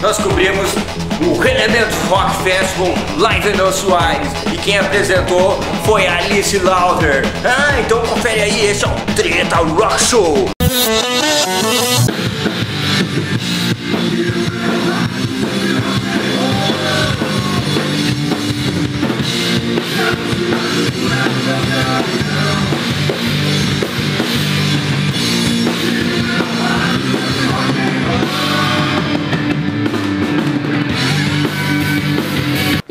nós cobrimos o Relevant Rock Festival Live no Soares e quem apresentou foi Alice Lauder. Ah, então confere aí, esse é o Treta Rock Show.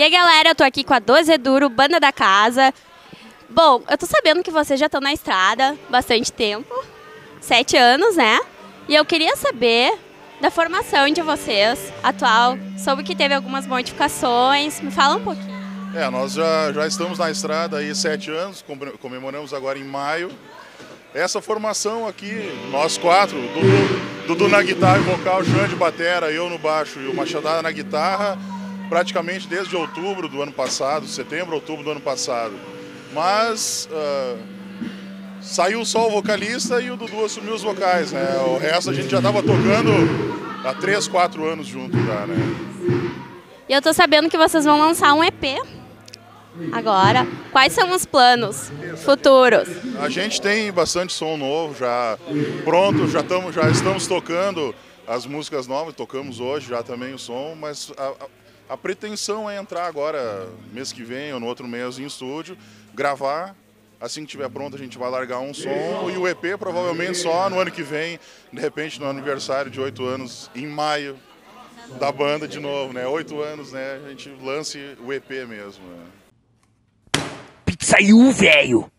Aí galera, eu tô aqui com a Doze Duro, banda da casa. Bom, eu tô sabendo que vocês já estão na estrada bastante tempo, sete anos, né? E eu queria saber da formação de vocês atual. Soube que teve algumas modificações. Me fala um pouquinho. É, nós já, já estamos na estrada aí sete anos, comemoramos agora em maio. Essa formação aqui, nós quatro, Dudu, Dudu na guitarra e vocal, João de batera, eu no baixo e o Machadada na guitarra, praticamente desde outubro do ano passado, setembro, outubro do ano passado. Mas uh, saiu só o vocalista e o Dudu assumiu os vocais, né? O resto a gente já estava tocando há três, quatro anos junto já, né? E eu tô sabendo que vocês vão lançar um EP agora. Quais são os planos futuros? A gente tem bastante som novo já pronto, já, tamo, já estamos tocando as músicas novas, tocamos hoje já também o som, mas a, a, a pretensão é entrar agora, mês que vem ou no outro mês em estúdio, gravar Assim que estiver pronto, a gente vai largar um som e o EP provavelmente só no ano que vem, de repente no aniversário de oito anos, em maio, da banda de novo, né? Oito anos, né? A gente lance o EP mesmo. Né? Saiu, velho!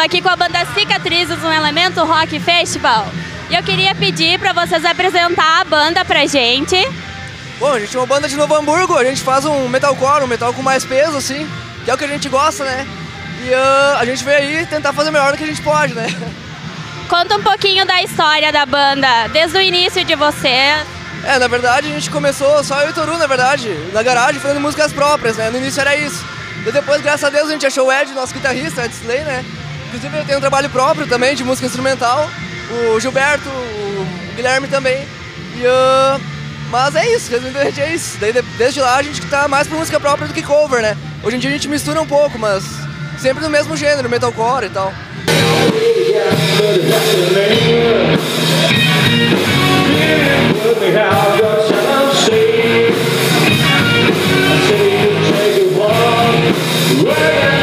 Tô aqui com a banda Cicatrizes no Elemento Rock Festival. E eu queria pedir para vocês apresentar a banda pra gente. Bom, a gente é uma banda de Novo Hamburgo, a gente faz um metalcore, um metal com mais peso, assim, que é o que a gente gosta, né? E uh, a gente veio aí tentar fazer o melhor do que a gente pode, né? Conta um pouquinho da história da banda, desde o início de vocês. É, na verdade a gente começou só eu e o Toru, na verdade, na garagem, fazendo músicas próprias, né? No início era isso. E depois, graças a Deus, a gente achou o Ed, nosso guitarrista, Ed Slay, né? Inclusive eu tenho um trabalho próprio também de música instrumental o Gilberto, o Guilherme também. E, uh, mas é isso, resumidamente é isso. Daí, desde lá a gente tá mais pra música própria do que cover, né? Hoje em dia a gente mistura um pouco, mas sempre no mesmo gênero, metalcore e tal. galera,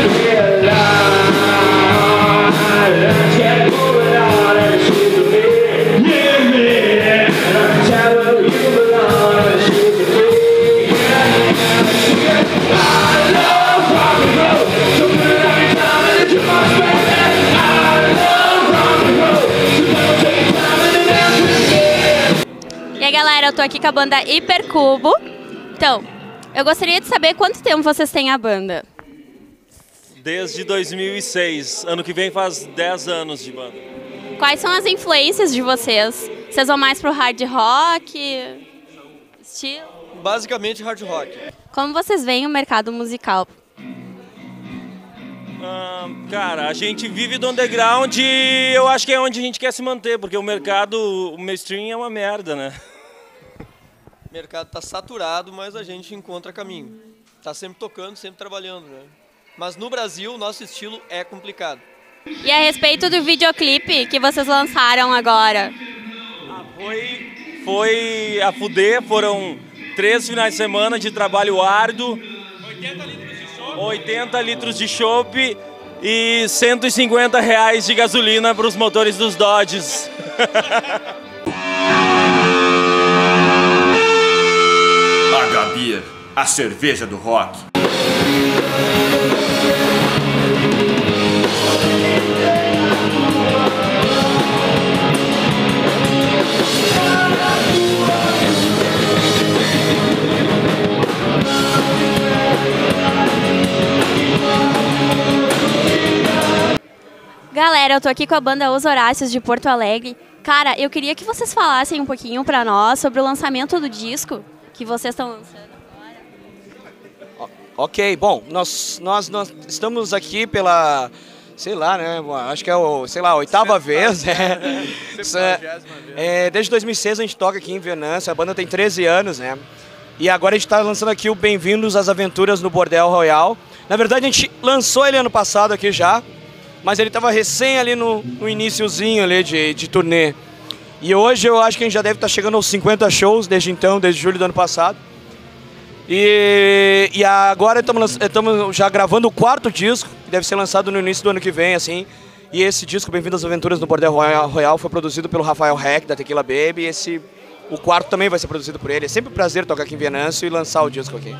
tô aqui com a banda Hipercubo. Então, eu gostaria de saber quanto tempo vocês têm a banda. Desde 2006. Ano que vem faz 10 anos de banda. Quais são as influências de vocês? Vocês vão mais pro hard rock? Estilo? Basicamente hard rock. Como vocês veem o mercado musical? Ah, cara, a gente vive do underground e eu acho que é onde a gente quer se manter, porque o mercado, o mainstream é uma merda, né? O mercado está saturado, mas a gente encontra caminho. Está sempre tocando, sempre trabalhando, né? Mas no Brasil, o nosso estilo é complicado. E a respeito do videoclipe que vocês lançaram agora? Ah, foi, foi a fuder, foram três finais de semana de trabalho árduo. 80 litros de chopp. 80 litros de chopp e 150 reais de gasolina para os motores dos Dodges. Beer, a cerveja do rock. Galera, eu tô aqui com a banda Os Horácios de Porto Alegre. Cara, eu queria que vocês falassem um pouquinho pra nós sobre o lançamento do disco que vocês estão lançando. Ok, bom, nós, nós, nós estamos aqui pela, sei lá, né, acho que é o, sei lá, a oitava vez, né? É, desde 2006 a gente toca aqui em Venâncio, a banda tem 13 anos, né? E agora a gente está lançando aqui o Bem-vindos às Aventuras no Bordel Royal. Na verdade a gente lançou ele ano passado aqui já, mas ele estava recém ali no, no iníciozinho ali de, de turnê. E hoje eu acho que a gente já deve estar tá chegando aos 50 shows desde então, desde julho do ano passado. E, e agora estamos já gravando o quarto disco, que deve ser lançado no início do ano que vem, assim. E esse disco, Bem-vindo às Aventuras no Bordel Royal, foi produzido pelo Rafael Heck, da Tequila Baby. Esse, o quarto também vai ser produzido por ele. É sempre um prazer tocar aqui em Venâncio e lançar o disco aqui.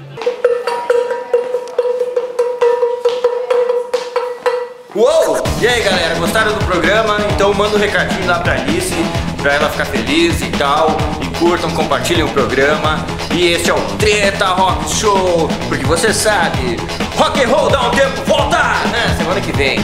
Uou! E aí galera, gostaram do programa? Então manda um recadinho lá pra Alice, pra ela ficar feliz e tal. E curtam, compartilhem o programa. E esse é o Treta Rock Show, porque você sabe, rock and roll dá um tempo, volta! né? semana que vem.